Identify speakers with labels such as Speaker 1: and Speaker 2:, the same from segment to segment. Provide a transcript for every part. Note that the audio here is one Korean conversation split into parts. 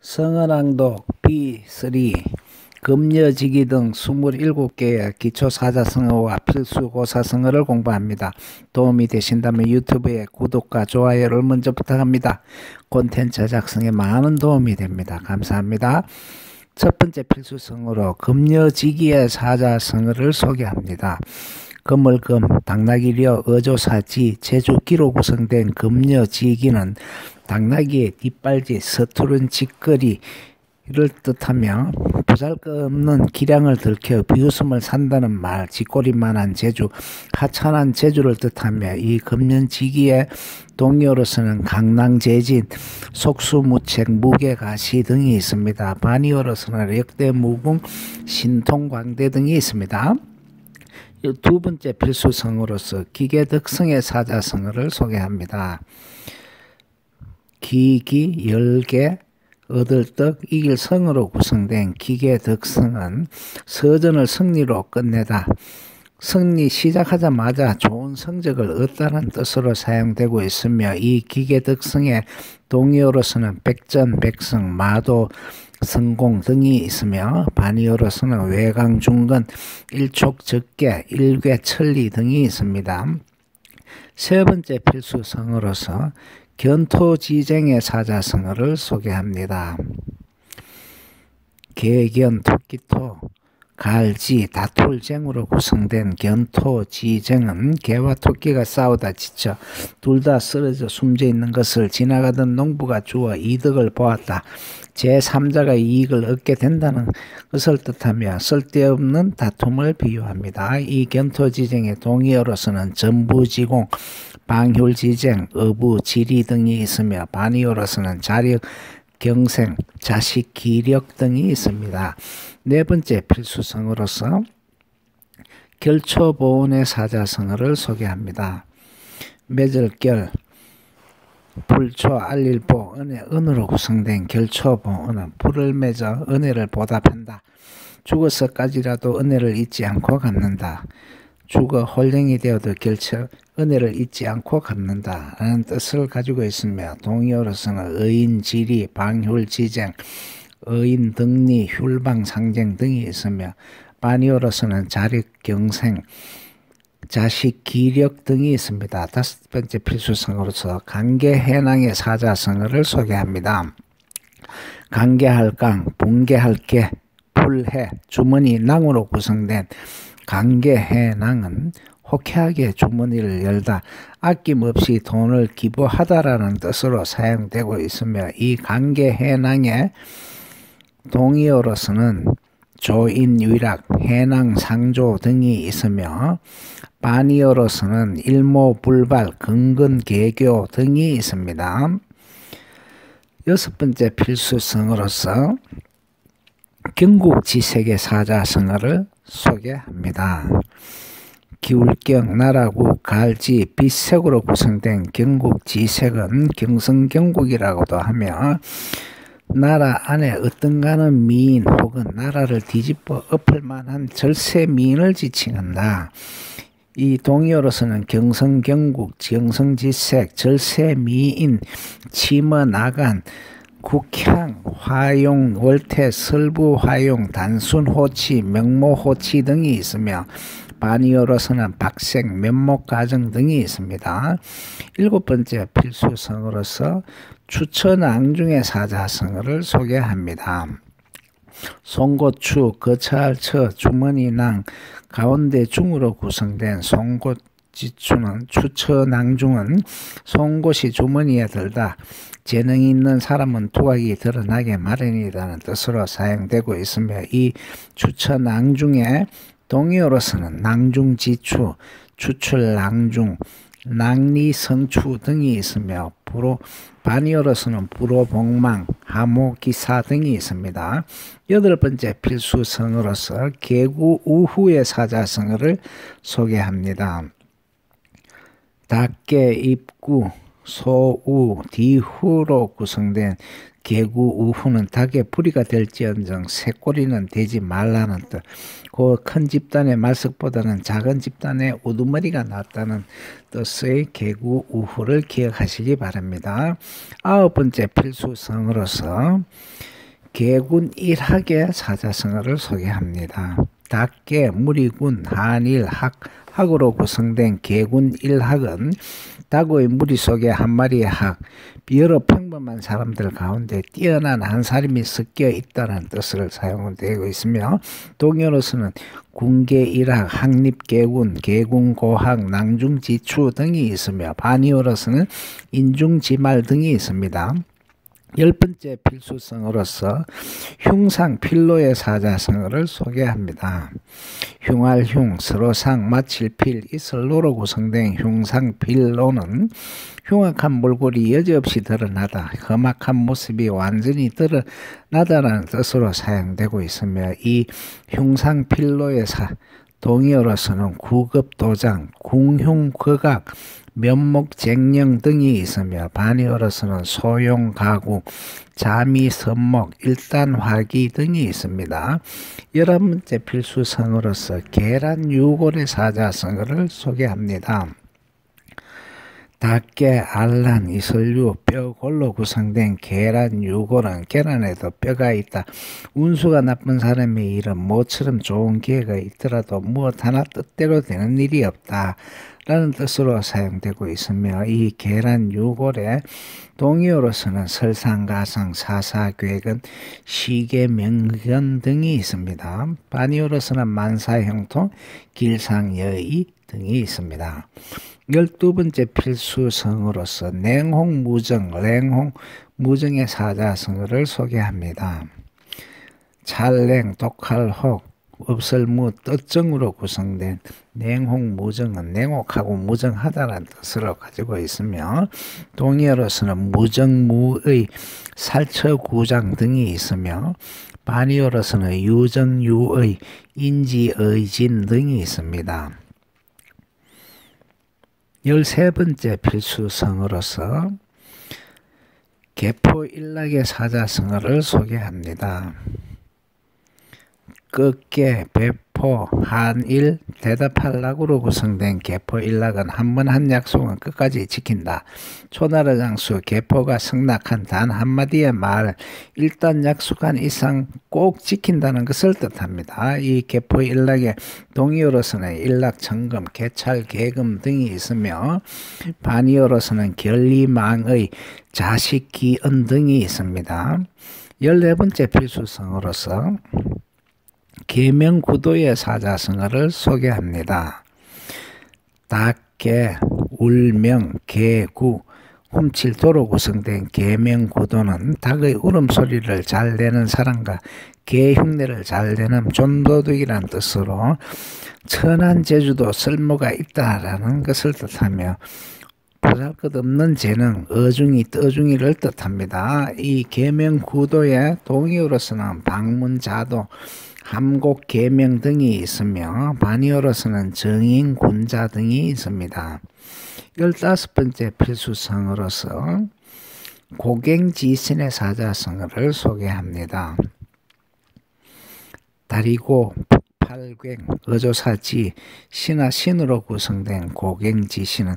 Speaker 1: 성은왕독 B3 금여지기 등 27개의 기초사자성어와 필수고사성어를 공부합니다. 도움이 되신다면 유튜브에 구독과 좋아요를 먼저 부탁합니다. 콘텐츠 작성에 많은 도움이 됩니다. 감사합니다. 첫 번째 필수성어로 금여지기의 사자성어를 소개합니다. 금을금, 당나귀려, 어조사지, 제주기로 구성된 금여지기는 당나귀의 뒷발지, 서투른 짓거리, 를 뜻하며 보잘것없는 기량을 들켜 비웃음을 산다는 말, 쥐꼬리만한 제주, 하찮은 제주를 뜻하며 이 금년지기의 동요로서는 강낭재진, 속수무책, 무게가시 등이 있습니다. 반이어로서는 역대무궁, 신통광대 등이 있습니다. 두 번째 필수성으로서 기계덕성의 사자성어를 소개합니다. 기기, 열개, 얻을 떡, 이길 성으로 구성된 기계 덕성은 서전을 승리로 끝내다. 승리 시작하자마자 좋은 성적을 얻다는 뜻으로 사용되고 있으며 이 기계 덕성의 동의어로서는 백전 백승, 마도, 성공 등이 있으며 반의어로서는 외강중건, 일촉적계, 일괴 천리 등이 있습니다. 세 번째 필수성으로서 견토지쟁의 사자성어를 소개합니다. 개견, 토끼토, 갈지, 다툴쟁으로 구성된 견토지쟁은 개와 토끼가 싸우다 지쳐 둘 다 쓰러져 숨져 있는 것을 지나가던 농부가 주어 이득을 보았다. 제3자가 이익을 얻게 된다는 것을 뜻하며 쓸데없는 다툼을 비유합니다. 이 견토지쟁의 동의어로서는 전부지공, 방휼지쟁, 어부, 지리 등이 있으며 반의어로서는 자력, 경생, 자식, 기력 등이 있습니다. 네 번째 필수성으로서 결초보온의 사자성어를 소개합니다. 매절결, 불초, 알릴보, 은혜, 은으로 구성된 결초보, 은은 불을 맺어 은혜를 보답한다. 죽어서까지라도 은혜를 잊지 않고 갚는다. 죽어 홀령이 되어도 결처 은혜를 잊지 않고 갚는다라는 뜻을 가지고 있으며 동의어로서는 의인, 지리, 방휼, 지쟁, 의인, 등리, 휼방, 상쟁 등이 있으며 반의어로서는 자력, 경생, 자식, 기력 등이 있습니다. 다섯 번째 필수성으로서 관계 해낭의 사자성어를 소개합니다. 관계할 강, 분계할 개, 풀해, 주머니, 낭으로 구성된 관계 해낭은 호쾌하게 주머니를 열다 아낌없이 돈을 기부하다라는 뜻으로 사용되고 있으며 이 관계 해낭의 동의어로서는 조인 위락, 해낭 상조 등이 있으며 반의어로서는 일모불발, 근근개교 등이 있습니다. 여섯 번째 필수성으로서 경국지색의 사자성어를 소개합니다. 기울경, 나라구, 갈지, 빛색으로 구성된 경국지색은 경성경국이라고도 하며 나라 안에 어떤가는 미인 혹은 나라를 뒤집어 엎을 만한 절세 미인을 지칭한다. 이 동의어로서는 경성경국, 경성지색, 절세미인, 치머나간, 국향, 화용, 월태, 설부화용, 단순호치, 명모호치 등이 있으며 반이어로서는 박색, 면목 가정 등이 있습니다. 일곱 번째 필수성으로서 추천앙중의 사자성어를 소개합니다. 송곳추, 거찰처, 주머니낭, 가운데 중으로 구성된 송곳 지추는 추처낭중은 송곳이 주머니에 들다 재능 있는 사람은 두각이 드러나게 마련이라는 뜻으로 사용되고 있으며 이 추처낭중의 동의어로서는 낭중지추, 추출낭중, 낭리성추 등이 있으며 불호 반이어로서는 불호복망, 하모기사 등이 있습니다. 여덟 번째 필수성으로서 개구 우후의 사자성어를 소개합니다. 닭개 입구, 소우, 디후로 구성된 개구 우후는 닭의 뿌리가 될지언정 새꼬리는 되지 말라는 뜻. 그 큰 집단의 말석보다는 작은 집단의 우두머리가 낫다는 뜻의 개구 우후를 기억하시기 바랍니다. 아홉 번째 필수성으로서 개군 일학의 사자성어를 소개합니다. 닭개, 무리군, 한일, 학, 학으로 구성된 개군 일학은 닭의 무리 속에 한 마리의 학, 여러 평범한 사람들 가운데 뛰어난 한 사람이 섞여 있다는 뜻을 사용되고 있으며 동요로서는 군계 일학, 학립계군, 계군고학, 낭중 지추 등이 있으며 반이어로서는 인중 지말 등이 있습니다. 열 번째 필수성으로서 흉상 필로의 사자성어를 소개합니다. 흉할흉, 서로상, 마칠필, 이슬로로 구성된 흉상 필로는 흉악한 몰골이 여지없이 드러나다, 험악한 모습이 완전히 드러나다라는 뜻으로 사용되고 있으며 이 흉상 필로의 사, 동의어로서는 구급 도장, 궁흉 거각, 면목쟁령 등이 있으며 반의어로서는 소용 가구, 자미 선목, 일단 화기 등이 있습니다. 열한 번째 필수성으로서 계란 유골의 사자성어를 소개합니다. 닭개, 알란, 이슬류, 뼈 골로 구성된 계란 유골은 계란에도 뼈가 있다. 운수가 나쁜 사람의 일은 모처럼 좋은 기회가 있더라도 무엇 하나 뜻대로 되는 일이 없다. 라는 뜻으로 사용되고 있으며 이 계란 유골의 동의어로서는 설상가상, 사사괴근, 시계 명견 등이 있습니다. 반의어로서는 만사형통, 길상여의 등이 있습니다. 열두 번째 필수성으로서 냉홍무정, 냉홍무정의 사자성어를 소개합니다. 찰냉, 독할혹, 없을무, 뜻정으로 구성된 냉홍무정은 냉혹하고 무정하다는 뜻으로 가지고 있으며 동의어로서는 무정무의 살처구장 등이 있으며 반의어로서는 유정유의 인지의진 등이 있습니다. 열세 번째 필수성으로서 개포 일락의 사자성어를 소개합니다. 끝게, 배포, 한일, 대답할락으로 구성된 개포 일락은 한 번 한 약속은 끝까지 지킨다. 초나라 장수 개포가 승낙한 단 한마디의 말, 일단 약속한 이상 꼭 지킨다는 것을 뜻합니다. 이 개포 일락의 동의어로서는 일락, 청금, 개찰, 계금 등이 있으며 반의어로서는 결리망의 자식, 기은 등이 있습니다. 열네 번째 필수성으로서 계명구도의 사자성어를 소개합니다. 닭개, 울명, 개구, 훔칠도로 구성된 계명구도는 닭의 울음소리를 잘 내는 사람과 개 흉내를 잘 내는 존도둑이란 뜻으로 천한 제주도 쓸모가 있다라는 것을 뜻하며 보잘 것 없는 재능, 어중이, 떠중이를 뜻합니다. 이 계명구도의 동의어로서는 방문자도, 함곡 계명 등이 있으며 반의어로서는 정인 군자 등이 있습니다. 열다섯 번째 필수성으로서 고갱지신의 사자성어를 소개합니다. 다리고, 팔갱, 어조사지, 신화 신으로 구성된 고갱지신은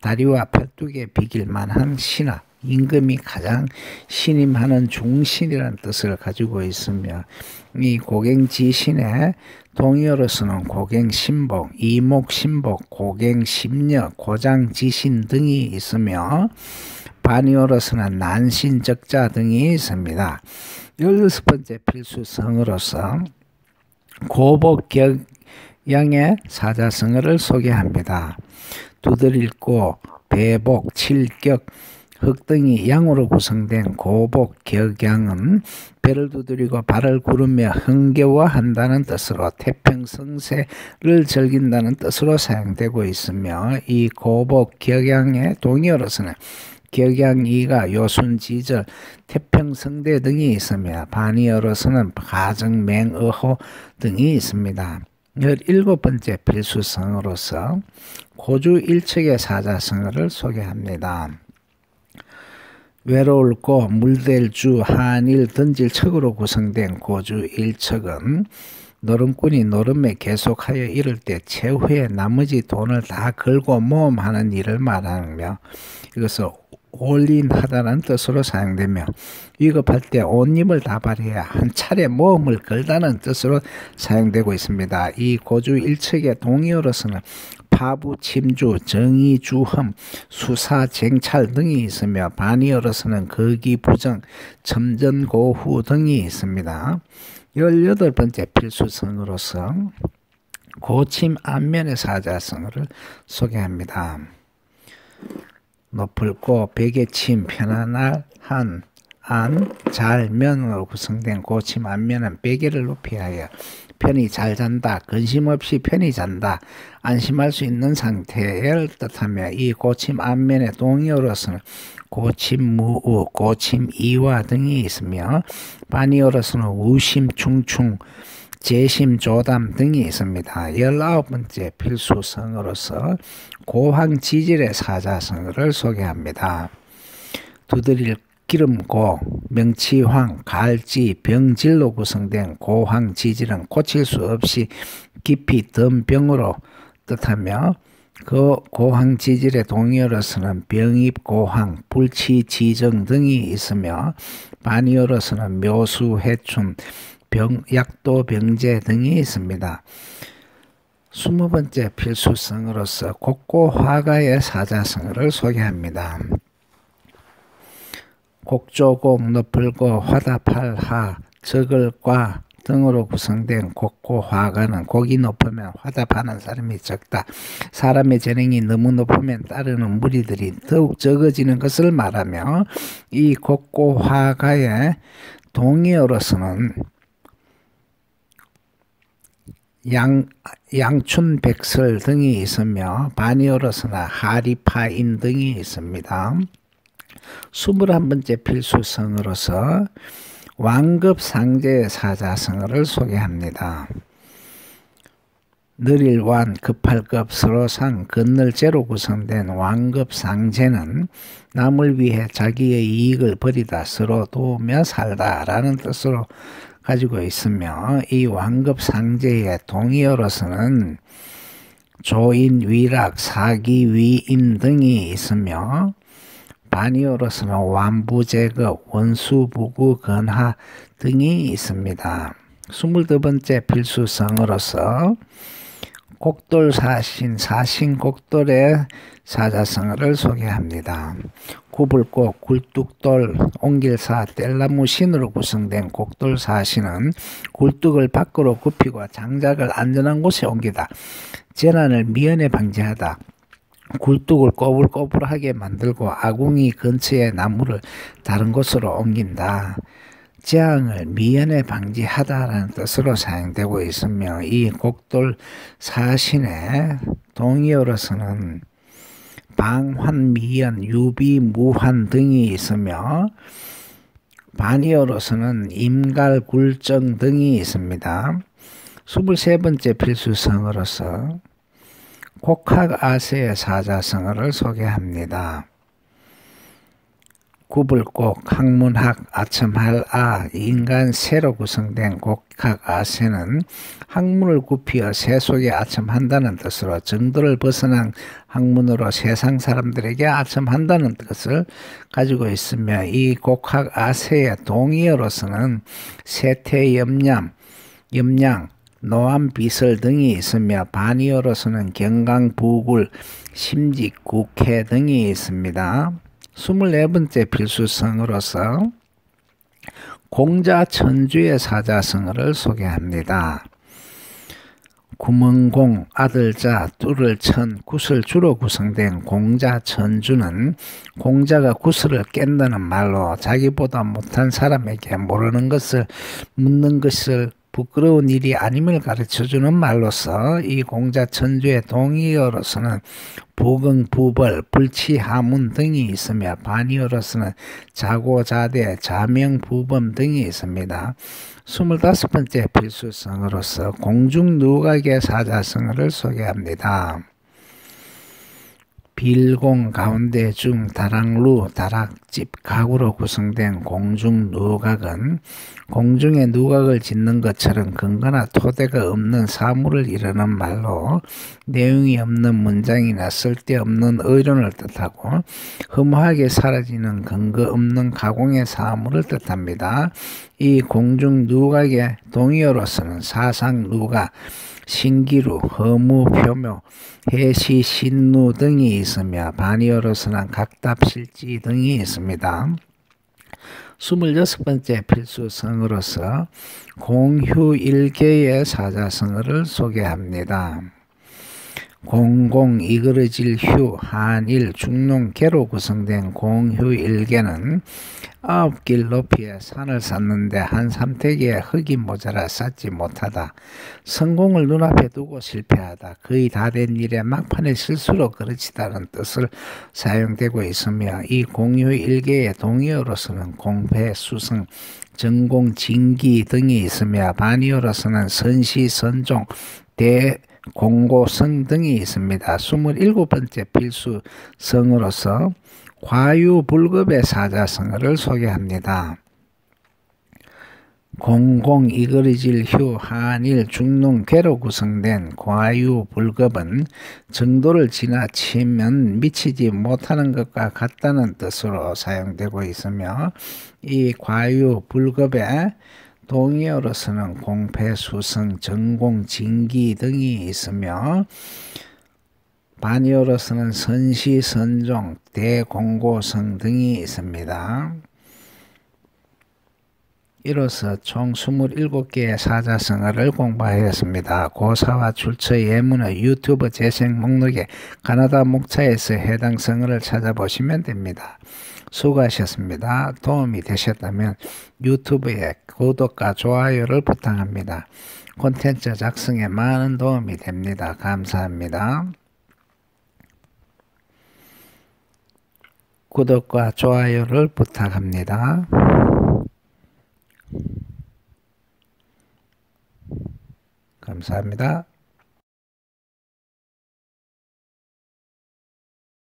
Speaker 1: 다리와 팔뚝에 비길 만한 신화, 임금이 가장 신임하는 중신이라는 뜻을 가지고 있으며 이 고갱지신의 동의어로서는 고갱신복, 이목신복, 고갱심녀, 고장지신 등이 있으며 반의어로서는 난신적자 등이 있습니다. 열여섯 번째 필수성으로서 고복격양의 사자성어를 소개합니다. 두드릴고, 배복, 칠격, 흑등이 양으로 구성된 고복 격양은 배를 두드리고 발을 구르며 흥겨워한다는 뜻으로 태평성세를 즐긴다는 뜻으로 사용되고 있으며 이 고복 격양의 동의어로서는 격양이가 요순지절, 태평성대 등이 있으며 반의어로서는 가정맹어호 등이 있습니다. 열일곱 번째 필수성으로서 고주 일척의 사자성어를 소개합니다. 외로울 고 물댈 주 한일 던질 척으로 구성된 고주 일척은 노름꾼이 노름에 계속하여 이를 때 최후에 나머지 돈을 다 걸고 모험하는 일을 말하며 이것을 올인하다는 뜻으로 사용되며 위급할 때 온 힘을 다 발휘해야 한 차례 모험을 걸다는 뜻으로 사용되고 있습니다. 이 고주 일척의 동의어로서는 파부, 침주, 정의, 주험, 수사, 쟁찰 등이 있으며 반의어로서는 거기, 부정, 점전, 고후 등이 있습니다. 18번째 필수성으로서 고침 안면의 사자성을 소개합니다. 높을고 베개 침 편안할 한 안, 잘, 면으로 구성된 고침 안면은 베개를 높이 하여 편히 잘 잔다, 근심 없이 편히 잔다, 안심할 수 있는 상태를 뜻하며 이 고침 안면의 동의어로서는 고침 무우, 고침 이와 등이 있으며 반의어로서는 우심 충충, 재심 조담 등이 있습니다. 열아홉 번째 필수성으로서 고황 지질의 사자성어를 소개합니다. 두드릴 기름고, 명치황, 갈지, 병질로 구성된 고황 지질은 고칠 수 없이 깊이 든 병으로 뜻하며 그 고황 지질의 동의어로서는 병입 고황, 불치 지정 등이 있으며 반의어로서는 묘수, 해춘, 병, 약도 병제 등이 있습니다. 스무 번째 필수성으로서 곡고화가의 사자성어를 소개합니다. 곡조곡 높을고 화답할하 적을과 등으로 구성된 곡고 화가는 곡이 높으면 화답하는 사람이 적다. 사람의 재능이 너무 높으면 따르는 무리들이 더욱 적어지는 것을 말하며 이 곡고 화가의 동의어로서는 양, 양춘백설 등이 있으며 반이어로서나 하리파인 등이 있습니다. 21번째 필수성으로서 왕급 상제의 사자성어를 소개합니다. 느릴 완, 급할 급, 서로상, 건널제로 구성된 왕급 상제는 남을 위해 자기의 이익을 버리다 서로 도우며 살다 라는 뜻으로 가지고 있으며 이 왕급 상제의 동의어로서는 조인, 위락, 사기, 위임 등이 있으며 반의어로서는 완부제급, 원수부구, 건하 등이 있습니다. 22번째 필수성으로서 곡돌 사신, 사신 곡돌의 사자성어를 소개합니다. 구불꽃, 굴뚝돌, 옹길사, 뗄나무 신으로 구성된 곡돌 사신은 굴뚝을 밖으로 굽히고 장작을 안전한 곳에 옮기다. 재난을 미연에 방지하다. 굴뚝을 꼬불꼬불하게 만들고 아궁이 근처의 나무를 다른 곳으로 옮긴다. 재앙을 미연에 방지하다라는 뜻으로 사용되고 있으며 이 곡돌 사신의 동의어로서는 방환, 미연, 유비, 무환 등이 있으며 반의어로서는 임갈, 굴정 등이 있습니다. 23번째 필수성으로서 곡학 아세의 사자성어를 소개합니다. 구불곡, 학문학, 아첨할 아, 인간 새로 구성된 곡학 아세는 학문을 굽히어 새 속에 아첨한다는 뜻으로 정도를 벗어난 학문으로 세상 사람들에게 아첨한다는 뜻을 가지고 있으며 이 곡학 아세의 동의어로서는 세태 염냠, 염량, 노암 비설 등이 있으며 반의어로서는 경강, 부굴, 심직, 국회 등이 있습니다. 24번째 필수성으로서 공자 천주의 사자성어를 소개합니다. 구멍공, 아들자, 뚫을 천, 구슬 주로 구성된 공자 천주는 공자가 구슬을 깬다는 말로 자기보다 못한 사람에게 모르는 것을 묻는 것을 부끄러운 일이 아님을 가르쳐주는 말로서 이 공자 천주의 동의어로서는 부긍, 부벌, 불치, 하문 등이 있으며 반의어로서는 자고자대, 자명, 부범 등이 있습니다. 25번째 필수성으로서 공중누각의 사자성어를 소개합니다. 빌공 가운데 중 다락루 다락집 가구로 구성된 공중 누각은 공중에 누각을 짓는 것처럼 근거나 토대가 없는 사물을 이르는 말로 내용이 없는 문장이나 쓸데없는 의론을 뜻하고 허무하게 사라지는 근거 없는 가공의 사물을 뜻합니다. 이 공중 누각의 동의어로서는 사상 누각, 신기루, 허무, 표묘, 해시, 신누 등이 있 으며 반이어로서는 각답실지 등이 있습니다. 26번째 필수성으로서 공휴일계의 사자성어를 소개합니다. 공공 이그러질 휴 한일 중농 개로 구성된 공휴 일개는 아홉 길 높이의 산을 쌓는데 한 삼태기에 흙이 모자라 쌓지 못하다. 성공을 눈앞에 두고 실패하다. 거의 다 된 일에 막판에 실수로 그르치다는 뜻을 사용되고 있으며 이 공휴 일개의 동의어로서는 공패, 수승, 전공, 진기 등이 있으며 반의어로서는 선시, 선종, 대, 공고성 등이 있습니다. 27번째 필수성으로서 과유불급의 사자성어를 소개합니다. 공공 이거리질 휴 한일 중농 괴로 구성된 과유불급은 정도를 지나치면 미치지 못하는 것과 같다는 뜻으로 사용되고 있으며 이 과유불급의 동의어로서는 공패, 수성, 전공, 진기 등이 있으며 반의어로서는 선시, 선종, 대공고성 등이 있습니다. 이로써 총 27개의 사자성어를 공부하였습니다. 고사와 출처 예문의 유튜브 재생 목록에 가나다 목차에서 해당 성어를 찾아보시면 됩니다. 수고하셨습니다. 도움이 되셨다면 유튜브에 구독과 좋아요를 부탁합니다. 콘텐츠 작성에 많은 도움이 됩니다. 감사합니다. 구독과 좋아요를 부탁합니다. 감사합니다.